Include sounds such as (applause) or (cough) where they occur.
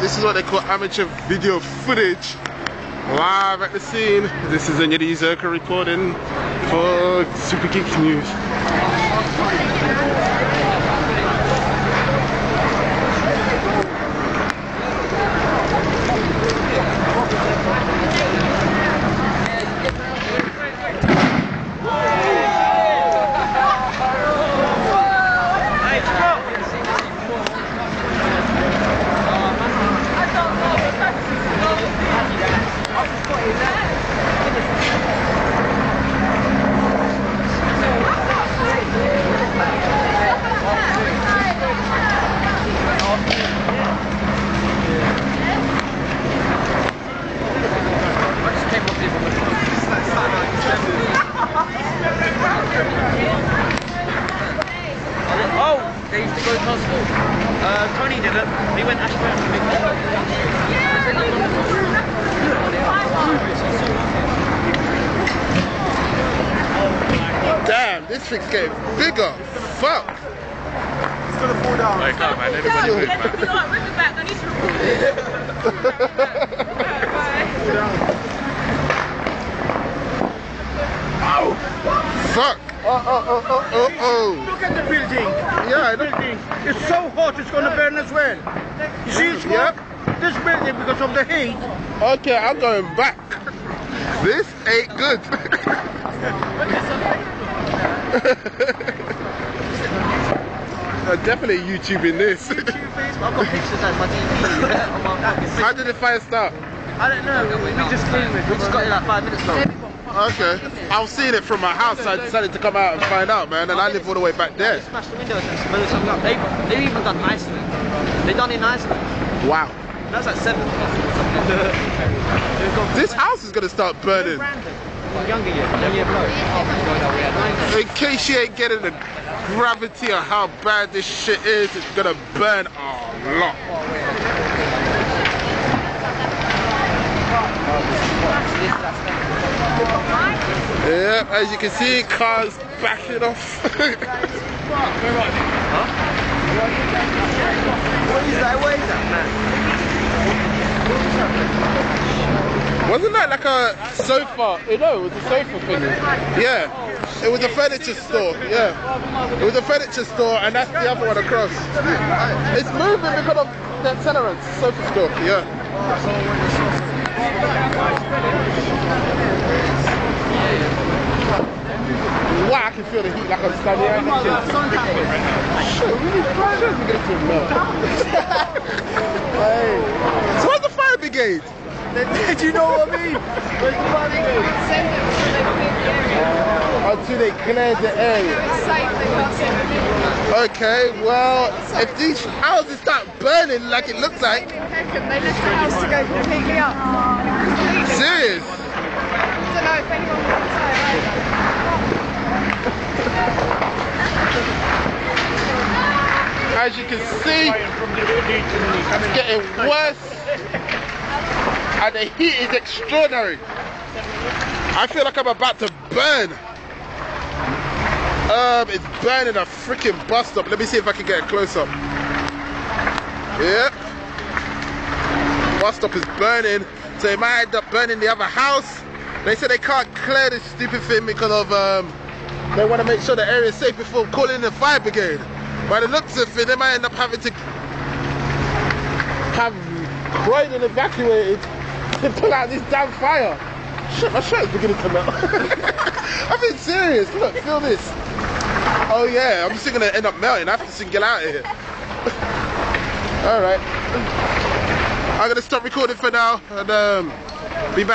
this is what they call amateur video footage. Live at the scene. This is Nyeri Zerka recording for Super Geeks News. They used to go to our school. Uh, Tony didn't. He went Ashburn. Damn, this thing's getting bigger. Fuck. It's gonna fall down. Like, come on, man, everybody move, man. You know what, rip it back, I need to record it. (laughs) Fuck. Oh, oh, oh, oh, oh, oh. Look at the building. Yeah, I the building. It's so hot, it's gonna burn as well. You see it's Yep. hot? This building, because of the heat, Okay, I'm going back. This ain't good. (laughs) I'm definitely YouTubing this. (laughs) I've got pictures at my TV. on my fucking How did the fire start? I don't know. We, we just came. We just got here like five minutes ago. Okay. I was seeing it from my house, so I decided to come out and find out, man. And I live all the way back there. They smashed the windows and blew something up. They they even done Iceland. They done in Iceland. Wow. That was like seven. They've This house is gonna start burning. Younger year, year. In case you ain't getting the gravity of how bad this shit is, it's gonna burn a lot. Yep, as you can see, cars backing off. What is that? That, man? Wasn't that like a sofa? You know, it was a sofa thing. Yeah, it was a furniture store. Yeah, it was a furniture store, and that's the other one across. It's moving because of the accelerants. Sofa store. Yeah. Wow, I can feel the heat like here. Shit, we need fire to get to melt. So where's the fire brigade? (laughs) Do you know what I mean? Where's the fire brigade? Until they clear the area. Okay, well, if these houses start burning like it looks like, They left the house to go completely up. serious. I don't know if anyone wants to As you can see, it's getting worse. And the heat is extraordinary. I feel like I'm about to burn. Um, it's burning a freaking bus stop. Let me see if I can get a close up. Yep. Bus stop is burning. So it might end up burning the other house. They said they can't clear this stupid thing because of um, they want to make sure the area is safe before calling the fire brigade. By the looks of it, they might end up having to have Croydon evacuated to pull out this damn fire. Shit, my shirt's beginning to melt. (laughs) I'm being serious. Look, feel this. Oh yeah, I'm just gonna end up melting. I have to get out of here. (laughs) All right. I'm gonna stop recording for now and um, be back.